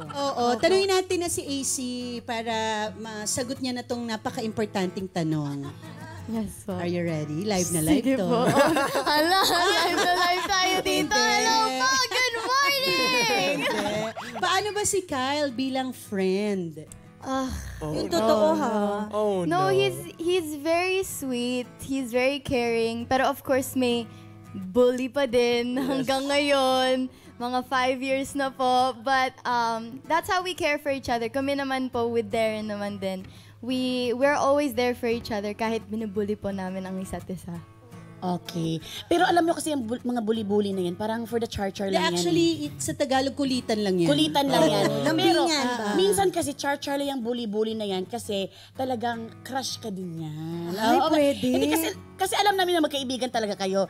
Oo, tanungin natin na si AC para masagot niya na tong napaka-importanting tanong. Yes po. Are you ready? Live na live Sige to. po. Hala, live na live tayo dito. Hello po, good morning! Paano ba si Kyle bilang friend? Ah, Yung totoo ha. Oh, no, he's he's very sweet. He's very caring. Pero of course, may bully pa din hanggang ngayon. Mga five years na po. But um, that's how we care for each other. Kami naman po with Darren naman din. We, we're always there for each other kahit binubully po namin ang isa't isa. Okay. Pero alam nyo kasi yung bul- mga bully-bully na yan, parang for the char-char lang yan. eh. Actually, it- sa Tagalog, kulitan lang yan. Kulitan lang yan. Pero ba? minsan kasi char-char lang yung bully-bully na yan kasi talagang crush ka din yan. Ay, Oo, pwede. Hindi kasi, kasi alam namin na magkaibigan talaga kayo.